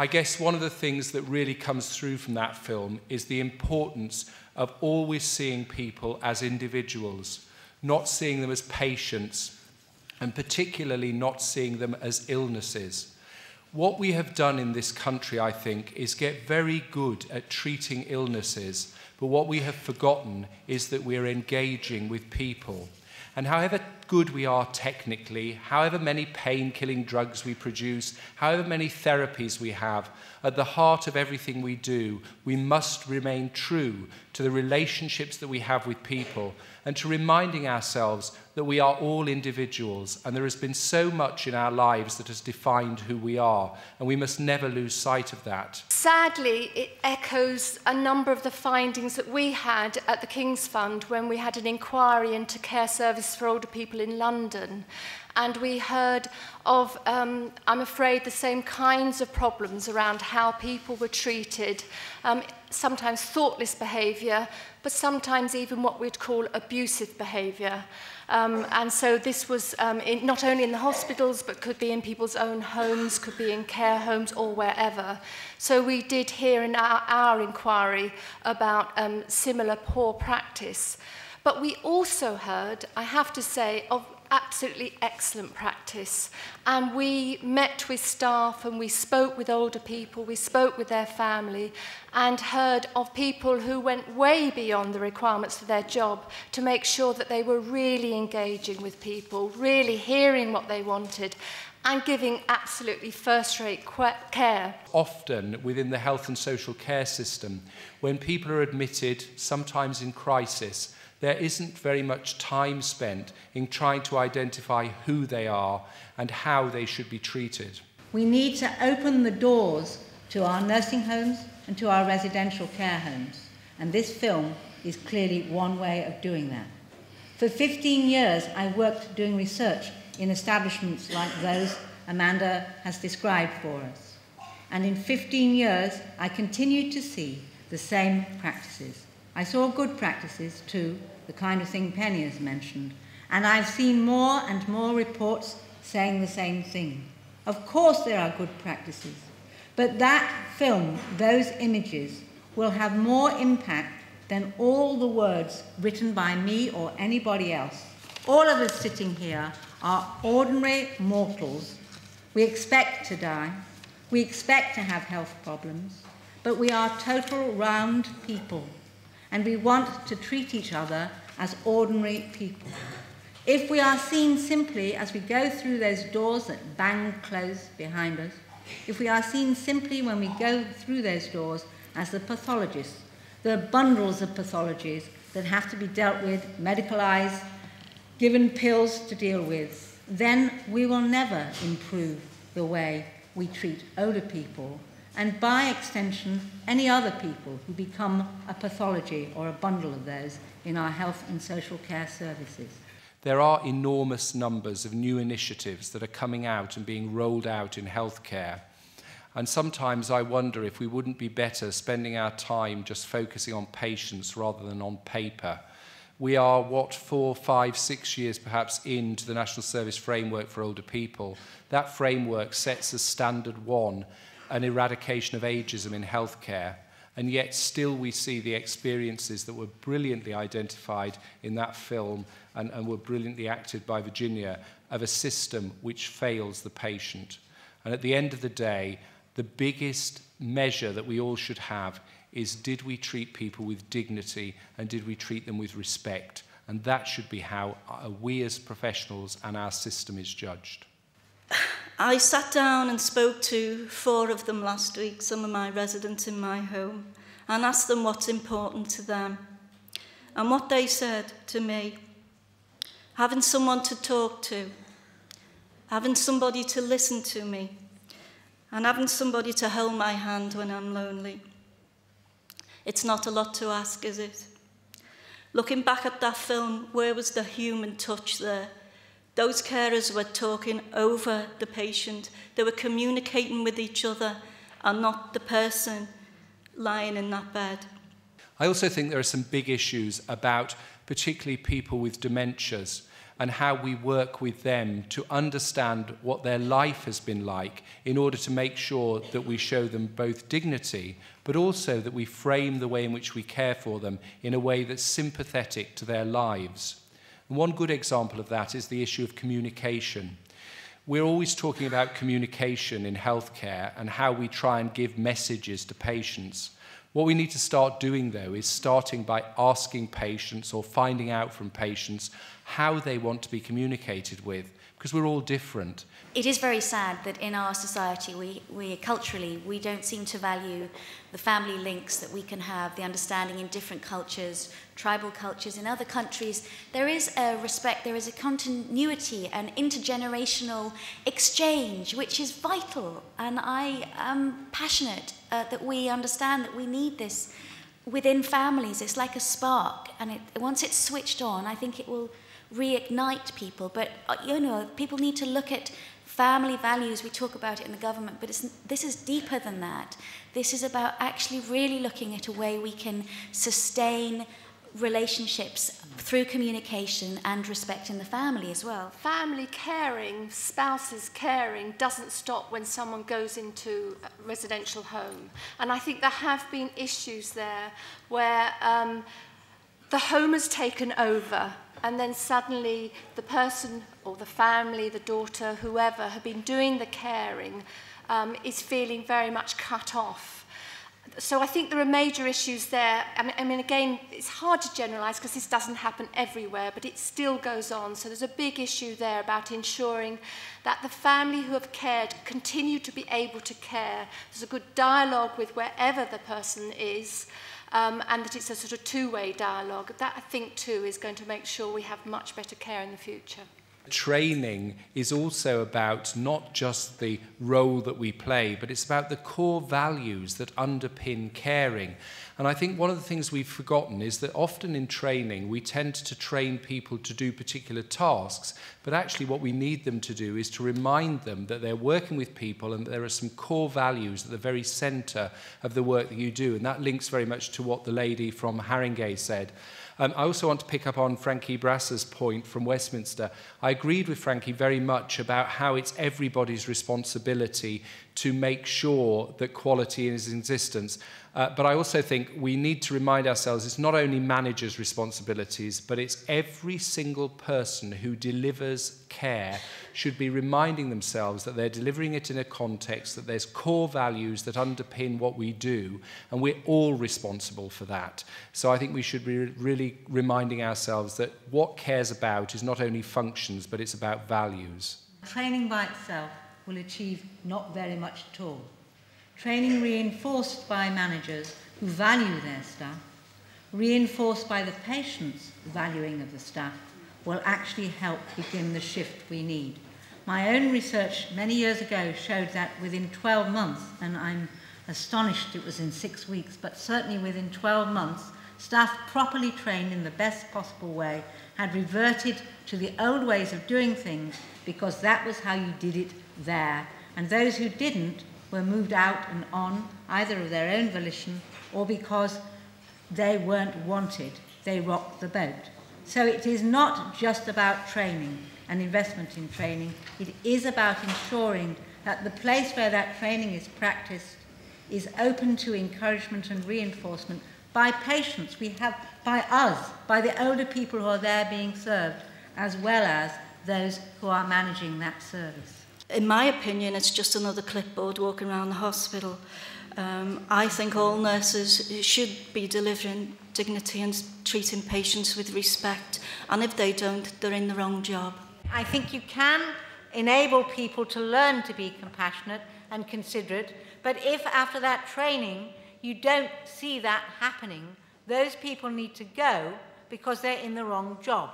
I guess one of the things that really comes through from that film is the importance of always seeing people as individuals, not seeing them as patients, and particularly not seeing them as illnesses. What we have done in this country, I think, is get very good at treating illnesses, but what we have forgotten is that we're engaging with people. And however good we are technically, however many pain killing drugs we produce, however many therapies we have, at the heart of everything we do, we must remain true to the relationships that we have with people, and to reminding ourselves that we are all individuals and there has been so much in our lives that has defined who we are, and we must never lose sight of that. Sadly, it echoes a number of the findings that we had at the King's Fund when we had an inquiry into care service for older people in London and we heard of, um, I'm afraid, the same kinds of problems around how people were treated, um, sometimes thoughtless behaviour, but sometimes even what we'd call abusive behaviour. Um, and so this was um, in, not only in the hospitals, but could be in people's own homes, could be in care homes or wherever. So we did hear in our, our inquiry about um, similar poor practice. But we also heard, I have to say, of absolutely excellent practice. And we met with staff and we spoke with older people, we spoke with their family and heard of people who went way beyond the requirements for their job to make sure that they were really engaging with people, really hearing what they wanted and giving absolutely first-rate care. Often within the health and social care system, when people are admitted, sometimes in crisis, there isn't very much time spent in trying to identify who they are and how they should be treated. We need to open the doors to our nursing homes and to our residential care homes, and this film is clearly one way of doing that. For 15 years, I worked doing research in establishments like those Amanda has described for us. And in 15 years, I continued to see the same practices. I saw good practices too, the kind of thing Penny has mentioned, and I've seen more and more reports saying the same thing. Of course, there are good practices, but that film, those images, will have more impact than all the words written by me or anybody else. All of us sitting here are ordinary mortals. We expect to die. We expect to have health problems. But we are total round people and we want to treat each other as ordinary people. If we are seen simply as we go through those doors that bang close behind us, if we are seen simply when we go through those doors as the pathologists, the bundles of pathologies that have to be dealt with, medicalized, given pills to deal with, then we will never improve the way we treat older people and by extension, any other people who become a pathology or a bundle of those in our health and social care services. There are enormous numbers of new initiatives that are coming out and being rolled out in healthcare. And sometimes I wonder if we wouldn't be better spending our time just focusing on patients rather than on paper. We are, what, four, five, six years perhaps into the National Service Framework for Older People. That framework sets a standard one an eradication of ageism in healthcare, and yet still we see the experiences that were brilliantly identified in that film and, and were brilliantly acted by Virginia of a system which fails the patient. And at the end of the day, the biggest measure that we all should have is did we treat people with dignity and did we treat them with respect? And that should be how uh, we as professionals and our system is judged. I sat down and spoke to four of them last week, some of my residents in my home, and asked them what's important to them. And what they said to me, having someone to talk to, having somebody to listen to me, and having somebody to hold my hand when I'm lonely. It's not a lot to ask, is it? Looking back at that film, where was the human touch there? Those carers were talking over the patient. They were communicating with each other and not the person lying in that bed. I also think there are some big issues about particularly people with dementias. and how we work with them to understand what their life has been like in order to make sure that we show them both dignity, but also that we frame the way in which we care for them in a way that's sympathetic to their lives. And one good example of that is the issue of communication. We're always talking about communication in healthcare and how we try and give messages to patients. What we need to start doing, though, is starting by asking patients or finding out from patients how they want to be communicated with. Because we're all different. It is very sad that in our society, we, we culturally, we don't seem to value the family links that we can have, the understanding in different cultures, tribal cultures. In other countries, there is a respect, there is a continuity, an intergenerational exchange, which is vital. And I am passionate uh, that we understand that we need this within families. It's like a spark, and it, once it's switched on, I think it will reignite people. But, uh, you know, people need to look at family values. We talk about it in the government, but it's, this is deeper than that. This is about actually really looking at a way we can sustain relationships through communication and respect in the family as well. Family caring, spouses caring doesn't stop when someone goes into a residential home. And I think there have been issues there where um, the home has taken over and then suddenly the person or the family, the daughter, whoever had been doing the caring um, is feeling very much cut off. So I think there are major issues there. I mean, I mean again, it's hard to generalize because this doesn't happen everywhere, but it still goes on. So there's a big issue there about ensuring that the family who have cared continue to be able to care. There's a good dialogue with wherever the person is um, and that it's a sort of two-way dialogue. That, I think, too, is going to make sure we have much better care in the future training is also about not just the role that we play, but it's about the core values that underpin caring. And I think one of the things we've forgotten is that often in training, we tend to train people to do particular tasks, but actually what we need them to do is to remind them that they're working with people and there are some core values at the very centre of the work that you do. And that links very much to what the lady from Haringey said. Um, I also want to pick up on Frankie Brasser's point from Westminster. I agreed with Frankie very much about how it's everybody's responsibility to make sure that quality is in existence. Uh, but I also think we need to remind ourselves it's not only managers' responsibilities, but it's every single person who delivers care should be reminding themselves that they're delivering it in a context, that there's core values that underpin what we do, and we're all responsible for that. So I think we should be really reminding ourselves that what cares about is not only functions, but it's about values. Training by itself will achieve not very much at all. Training reinforced by managers who value their staff, reinforced by the patient's valuing of the staff, will actually help begin the shift we need. My own research many years ago showed that within 12 months, and I'm astonished it was in six weeks, but certainly within 12 months, staff properly trained in the best possible way had reverted to the old ways of doing things because that was how you did it there. And those who didn't were moved out and on, either of their own volition or because they weren't wanted. They rocked the boat. So it is not just about training and investment in training, it is about ensuring that the place where that training is practiced is open to encouragement and reinforcement by patients we have, by us, by the older people who are there being served, as well as those who are managing that service. in my opinion, it's just another clipboard walking around the hospital. Um, I think all nurses should be delivering dignity and treating patients with respect. And if they don't, they're in the wrong job. I think you can enable people to learn to be compassionate and considerate. But if after that training you don't see that happening, those people need to go because they're in the wrong job.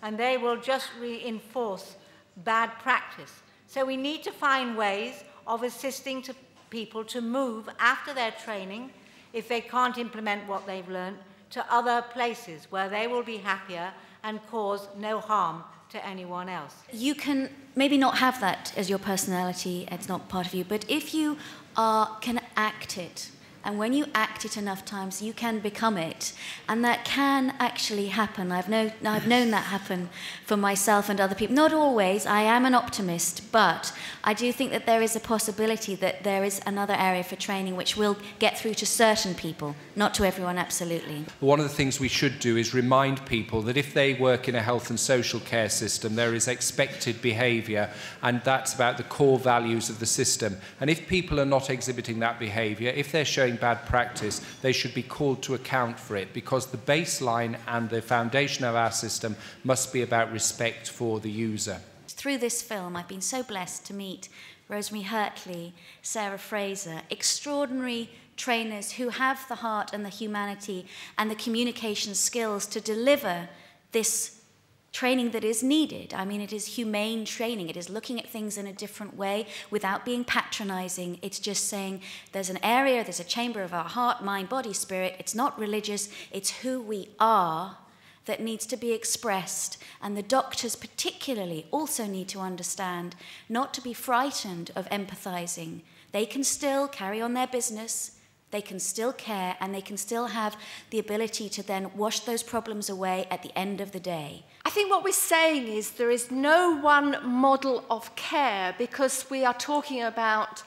And they will just reinforce bad practice. So we need to find ways of assisting to people to move after their training, if they can't implement what they've learned, to other places where they will be happier and cause no harm to anyone else. You can maybe not have that as your personality, it's not part of you, but if you are, can act it, And when you act it enough times, you can become it. And that can actually happen. I've, know, I've known that happen for myself and other people. Not always, I am an optimist, but I do think that there is a possibility that there is another area for training which will get through to certain people, not to everyone, absolutely. One of the things we should do is remind people that if they work in a health and social care system, there is expected behaviour, and that's about the core values of the system. And if people are not exhibiting that behaviour, if they're showing bad practice, they should be called to account for it because the baseline and the foundation of our system must be about respect for the user. Through this film, I've been so blessed to meet Rosemary Hurtley, Sarah Fraser, extraordinary trainers who have the heart and the humanity and the communication skills to deliver this training that is needed. I mean, it is humane training. It is looking at things in a different way without being patronizing. It's just saying there's an area, there's a chamber of our heart, mind, body, spirit. It's not religious, it's who we are that needs to be expressed. And the doctors, particularly, also need to understand not to be frightened of empathizing. They can still carry on their business they can still care and they can still have the ability to then wash those problems away at the end of the day. I think what we're saying is there is no one model of care because we are talking about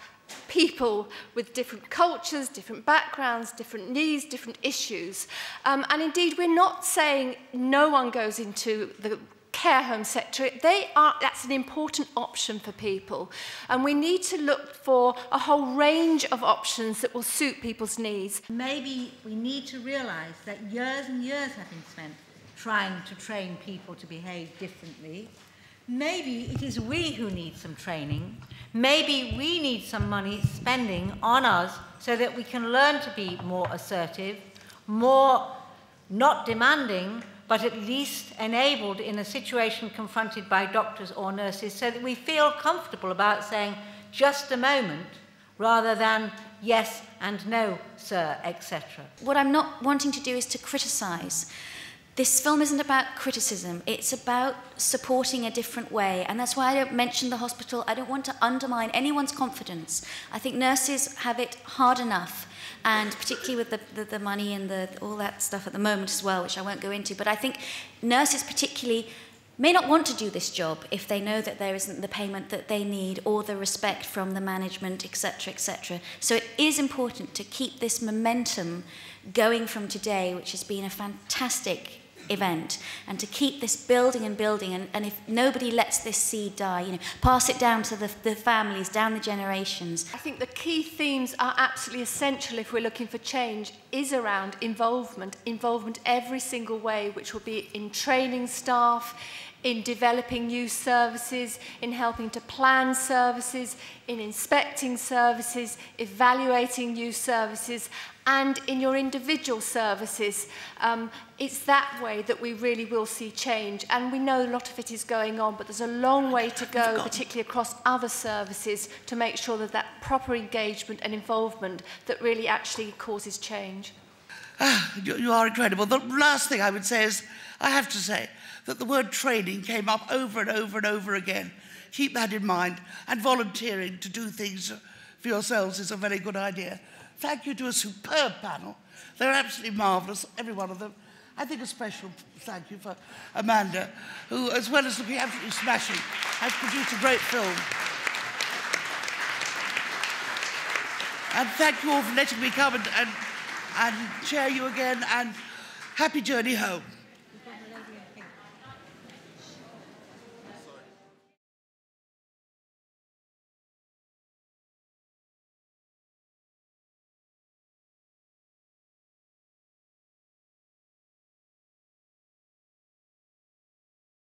people with different cultures, different backgrounds, different needs, different issues. Um, and indeed, we're not saying no one goes into the care home sector, they are, that's an important option for people. And we need to look for a whole range of options that will suit people's needs. Maybe we need to realise that years and years have been spent trying to train people to behave differently. Maybe it is we who need some training. Maybe we need some money spending on us so that we can learn to be more assertive, more not demanding, but at least enabled in a situation confronted by doctors or nurses so that we feel comfortable about saying just a moment rather than yes and no, sir, etc. What I'm not wanting to do is to criticize this film isn't about criticism, it's about supporting a different way. And that's why I don't mention the hospital. I don't want to undermine anyone's confidence. I think nurses have it hard enough, and particularly with the, the, the money and the, all that stuff at the moment as well, which I won't go into. But I think nurses, particularly, may not want to do this job if they know that there isn't the payment that they need or the respect from the management, etc., etc. So it is important to keep this momentum going from today, which has been a fantastic event and to keep this building and building and, and if nobody lets this seed die you know pass it down to the, the families down the generations. I think the key themes are absolutely essential if we're looking for change is around involvement involvement every single way which will be in training staff in developing new services, in helping to plan services, in inspecting services, evaluating new services, and in your individual services. Um, it's that way that we really will see change. And we know a lot of it is going on, but there's a long way to go, particularly across other services, to make sure that that proper engagement and involvement that really actually causes change. Ah, you, you are incredible. The last thing I would say is, I have to say, that the word training came up over and over and over again. Keep that in mind. And volunteering to do things for yourselves is a very good idea. Thank you to a superb panel. They're absolutely marvellous, every one of them. I think a special thank you for Amanda, who, as well as looking absolutely smashing, has produced a great film. And thank you all for letting me come and, and, and chair you again, and happy journey home.